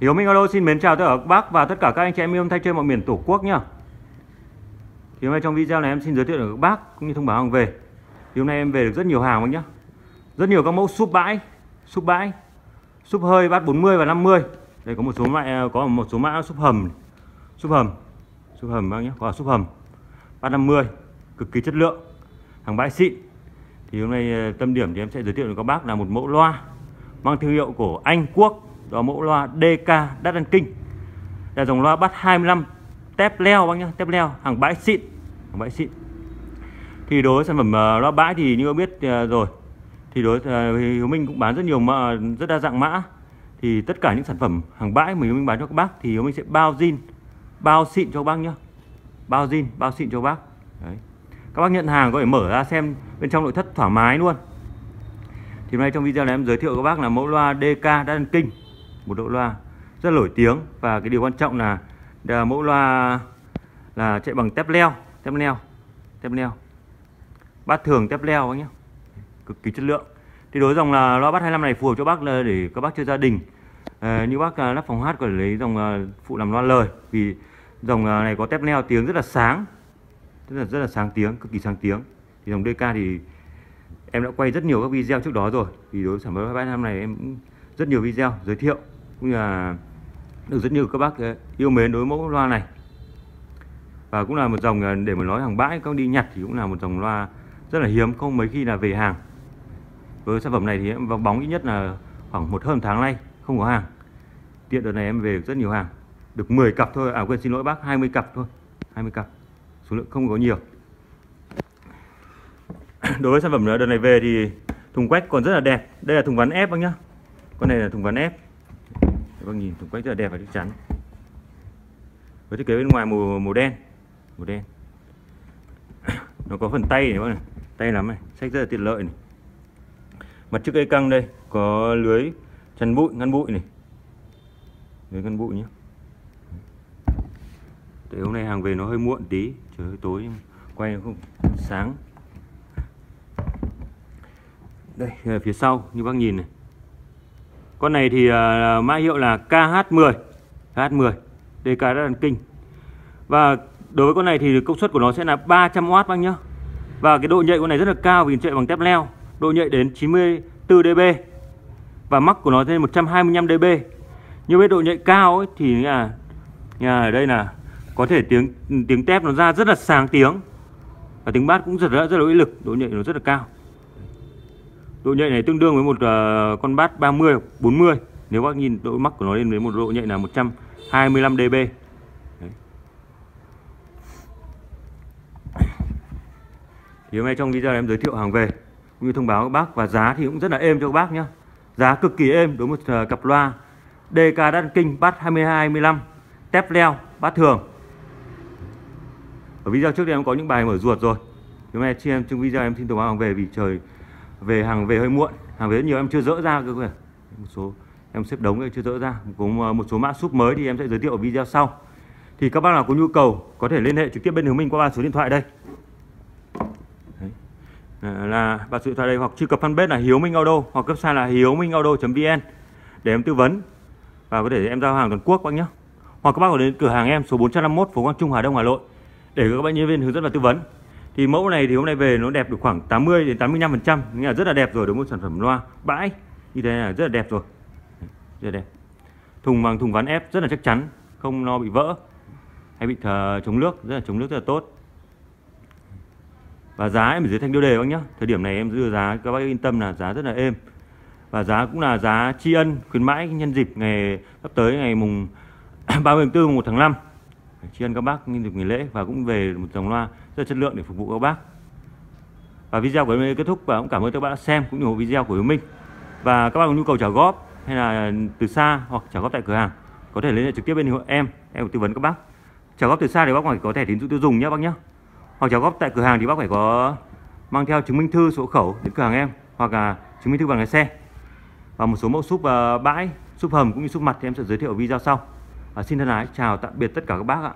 Hiếu Minh Auto xin mến chào tất cả các bác và tất cả các anh chị em yêu thay trên mọi miền tổ quốc nhá. Thì hôm nay trong video này em xin giới thiệu được các bác cũng như thông báo hàng về. Thì hôm nay em về được rất nhiều hàng bác nhá. Rất nhiều các mẫu súp bãi, súp bãi, súp hơi bát 40 và 50. Đây có một số mã có một số mã súp hầm. Súp hầm. Súp hầm bác nhá, có súp hầm. Bát 50, cực kỳ chất lượng. Hàng bãi xịn. Thì hôm nay ờ, tâm điểm thì em sẽ giới thiệu với các bác là một mẫu loa mang thương hiệu của Anh Quốc đó mẫu loa DK Đắt Đan Kinh. Là dòng loa bắt 25 tép leo bác nhá tép leo hàng bãi xịn hàng bãi xịn. Thì đối với sản phẩm uh, loa bãi thì như biết uh, rồi thì đối uh, Hiếu Minh cũng bán rất nhiều mã rất đa dạng mã. Thì tất cả những sản phẩm hàng bãi mà Hiếu Minh bán cho các bác thì Hiếu Minh sẽ bao zin bao xịn cho các bác nhá. Bao zin bao xịn cho các bác. Đấy. các bác nhận hàng có thể mở ra xem bên trong nội thất thoải mái luôn. Thì hôm nay trong video này em giới thiệu các bác là mẫu loa DK đa Kinh một độ loa rất nổi tiếng. Và cái điều quan trọng là, là mẫu loa là chạy bằng tép leo tép leo tép leo bát thường tép leo anh nhé. Cực kỳ chất lượng. Thì đối dòng là loa bát 25 này phù hợp cho bác là để các bác chơi gia đình. À, như bác à, lắp phòng hát có thể lấy dòng à, phụ làm loa lời. Vì dòng à, này có tép leo tiếng rất là sáng. Rất là rất là sáng tiếng cực kỳ sáng tiếng. Thì dòng DK thì em đã quay rất nhiều các video trước đó rồi. Vì đối với sản phẩm bát 25 này em cũng rất nhiều video giới thiệu cũng là được rất nhiều các bác ờ, yêu mến đối với mẫu loa này. Và cũng là một dòng ờ, để mà nói hàng bãi, các đi nhặt thì cũng là một dòng loa rất là hiếm, không mấy khi là về hàng. Với sản phẩm này thì em vắng bóng ít nhất là khoảng một hơn tháng nay không có hàng. Tiện đợt này em về rất nhiều hàng. Được 10 cặp thôi à quên xin lỗi bác 20 cặp thôi 20 cặp. Số lượng không có nhiều. Đối với sản phẩm đợt này về thì thùng quách còn rất là đẹp. Đây là thùng ván ép bác nhá. Con này là thùng ván ép các bác nhìn thùng quách rất là đẹp và chắc chắn. Với thiết kế bên ngoài màu màu đen. Màu đen. Nó có phần tay này, bác này. Tay lắm này. Sách rất là tiện lợi này. Mặt trước cây căng đây, có lưới chắn bụi, ngăn bụi này. Lưới ngăn bụi nhé Tại hôm nay hàng về nó hơi muộn tí, trời hơi tối quay không sáng. Đây, phía sau, như bác nhìn này con này thì uh, mã hiệu là KH10 KH10 DK đã đàn kinh. Và đối với con này thì công suất của nó sẽ là 300W bác nhá. Và cái độ nhạy con này rất là cao vì chạy bằng tép leo độ nhạy đến 94 dB và mắc của nó lên 125 dB như với độ nhạy cao ấy, thì nhà, nhà ở đây là có thể tiếng tiếng tép nó ra rất là sáng tiếng. Và tiếng bát cũng rất là rất là uy lực độ nhạy nó rất là cao độ nhạy này tương đương với một uh, con bát 30 40 nếu bác nhìn độ mắc của nó lên đến một độ nhạy là 125 dB. Đấy. thì hôm nay trong video này em giới thiệu hàng về. Cũng như thông báo các bác và giá thì cũng rất là êm cho các bác nhé giá cực kỳ êm đối với một uh, cặp loa DK Đan Kinh bát 22 25 tép leo bát thường. Ở video trước đây em có những bài mở ruột rồi. Hôm nay trên, em trong video em xin thông báo hàng về vì trời về hàng, về hơi muộn. Hàng về rất nhiều, em chưa dỡ ra cơ một số, em xếp đống em chưa dỡ ra. Cùng ờ, một số mã súp mới thì em sẽ giới thiệu ở video sau. Thì các bác nào có nhu cầu có thể liên hệ trực tiếp bên hướng minh qua ba số điện thoại đây. Đấy. Ờ, là ba số điện thoại đây, hoặc truy cập fanpage là hiếu minh auto, hoặc website là hiếu minh auto.vn để em tư vấn và có thể em giao hàng toàn quốc các bác nhé. Hoặc các bác có đến cửa hàng em số 451 phố Quang Trung, Hà Đông, Hà Nội để các bạn nhân viên hướng dẫn và tư vấn thì mẫu này thì hôm nay về nó đẹp được khoảng 80 đến 85 phần trăm nghĩa là rất là đẹp rồi đúng một sản phẩm loa bãi. Như thế là rất là đẹp rồi. Rất là đẹp. Thùng bằng thùng ván ép rất là chắc chắn không lo bị vỡ hay bị thờ, chống nước rất là chống nước rất là tốt. Và giá em ở dưới thanh tiêu đề bác nhá. Thời điểm này em đưa giá các bác yên tâm là giá rất là êm. Và giá cũng là giá tri ân khuyến mãi nhân dịp ngày sắp tới ngày mùng 30 tháng 4 1 tháng 5 tri ân các bác nhân dịp nghỉ lễ và cũng về một dòng loa rất chất lượng để phục vụ các bác. Và video của mình kết thúc và cũng cảm ơn các bạn đã xem cũng như video của mình và các bác có nhu cầu trả góp hay là từ xa hoặc trả góp tại cửa hàng có thể liên hệ trực tiếp bên em em tư vấn các bác. Trả góp từ xa thì bác phải có thẻ tín dụng tiêu dùng nhé bác nhé. Hoặc trả góp tại cửa hàng thì bác phải có mang theo chứng minh thư sổ khẩu đến cửa hàng em hoặc là chứng minh thư bằng lái xe. Và một số mẫu súp uh, bãi súp hầm cũng như súp mặt thì em sẽ giới thiệu ở video sau. Và xin thân ái chào tạm biệt tất cả các bác ạ.